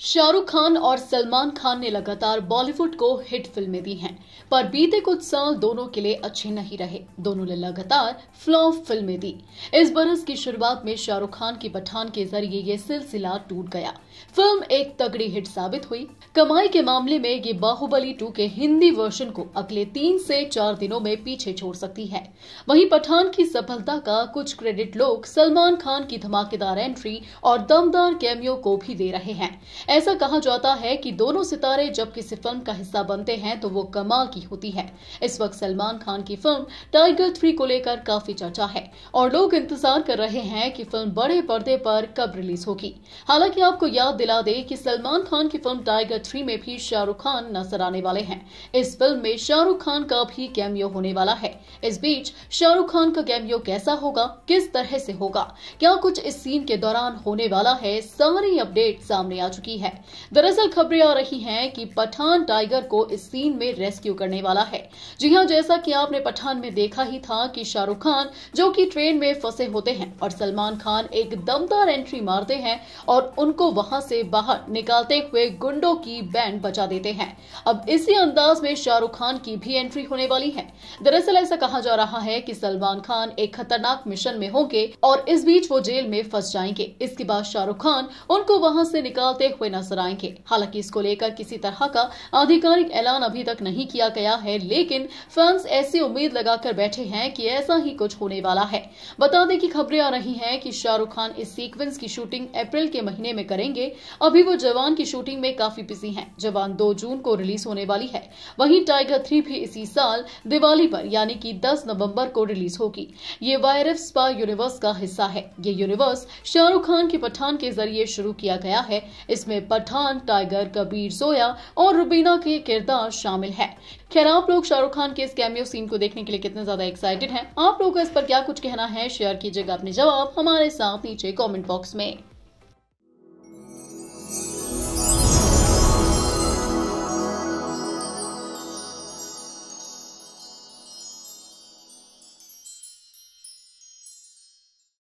शाहरुख खान और सलमान खान ने लगातार बॉलीवुड को हिट फ़िल्में दी हैं, पर बीते कुछ साल दोनों के लिए अच्छे नहीं रहे। दोनों ने लगातार फ्लॉप फ़िल्में दी। इस बरस की शुरुआत में शाहरुख खान की पठान के ज़रिए ये सिलसिला टूट गया। फ़िल्म एक तगड़ी हिट साबित हुई। कमाई के मामले में ये बाहुबली टू के हिंदी वर्जन को अगले तीन से चार दिनों में पीछे छोड़ सकती है। वहीं पठान की सफलता का कुछ क्रेडिट लोग सलमान खान की धमाकेदार एंट्री और दमदार कैमियो को भी दे रहे हैं। ऐसा कहा जाता है कि दोनों सितारे जब किसी फ़िल्म का हिस्सा बनते हैं तो वो कमाल की होती है। इस वक्त सलमान खान की फ़िल्म टाइगर थ्री को लेकर काफ़ी चर्चा है, और लोग इंतज़ार कर रहे हैं कि फ़िल्म बड़े पर्दे पर कब रिलीज़ होगी। हालाँकि आपको याद दिला दे कि सलमान खान की फ़िल्म टाइगर थ्री में भी शाहरुख खान नज़र आने वाले हैं। इस फ़िल्म में शाहरुख खान का भी कैमियो होने वाला है। इस बीच शाहरुख खान का कैमियो कैसा होगा, किस तरह से होगा, क्या कुछ इस सीन के दौरान होने वाला है, सारी अपडेट सामने आ चुकी है दरअसल खबरें आ रही हैं कि पठान टाइगर को इस सीन में रेस्क्यू करने वाला है। जी हाँ जैसा कि आपने पठान में देखा ही था कि शाहरुख खान, जो कि ट्रेन में फंसे होते हैं और सलमान खान एक दमदार एंट्री मारते हैं और उनको वहाँ से बाहर निकालते हुए गुंडों की बैंड बचा देते हैं। अब इसी अंदाज में शाहरुख खान की भी एंट्री होने वाली है। दरअसल ऐसा कहा जा रहा है कि सलमान खान एक खतरनाक मिशन में होंगे और इस बीच वो जेल में फंस जाएँगे। इसके बाद शाहरुख खान उनको वहाँ से निकालते हुए नज़र आएँगे। हालाँकि इसको लेकर किसी तरह का आधिकारिक ऐलान अभी तक नहीं किया गया है, लेकिन फैंस ऐसी उम्मीद लगाकर बैठे हैं कि ऐसा ही कुछ होने वाला है। बता दें कि खबरें आ रही हैं कि शाहरुख खान इस सीक्वेंस की शूटिंग अप्रैल के महीने में करेंगे। अभी वो जवान की शूटिंग में काफ़ी बिज़ी हैं। जवान दो जून को रिलीज़ होने वाली है। वहीं टाइगर थ्री भी इसी साल दिवाली पर, यानी कि 10 नवंबर को रिलीज़ होगी। ये वायरफ स्पा यूनिवर्स का हिस्सा है। ये यूनिवर्स शाहरुख खान के पठान के ज़रिए शुरू किया गया है। इसमें पठान, टाइगर, कबीर जोया और रुबीना के किरदार शामिल है। खैर, आप लोग शाहरुख खान के इस कैमियो सीन को देखने के लिए कितने ज़्यादा एक्साइटेड हैं? आप लोगों को इस पर क्या कुछ कहना है? शेयर कीजिएगा अपने जवाब हमारे साथ नीचे कमेंट बॉक्स में।